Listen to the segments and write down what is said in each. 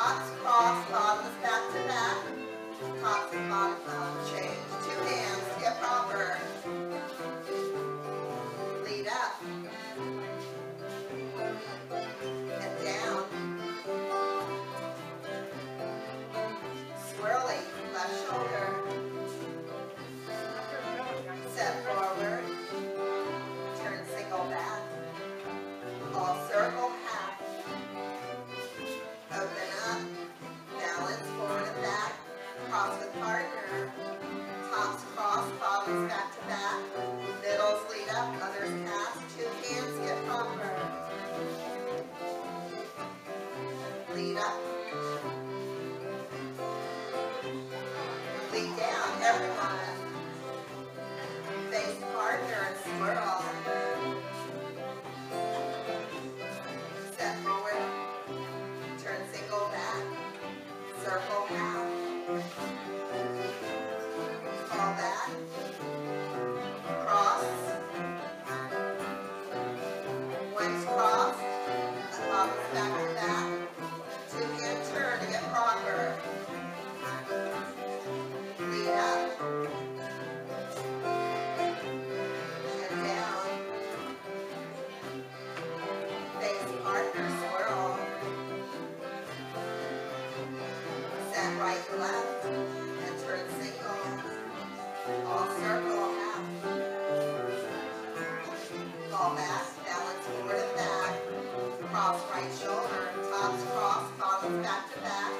tops, cross, bottoms, back to back, tops and bottoms on chain. partner. Tops cross, bottoms back to back, middles lead up, others pass, two hands get bumper. Lead up, left and turn single. All circle out. Fall back, balance forward and back. Cross right shoulder, tops cross, bottoms back to back.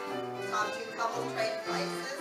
Top two couples trade places.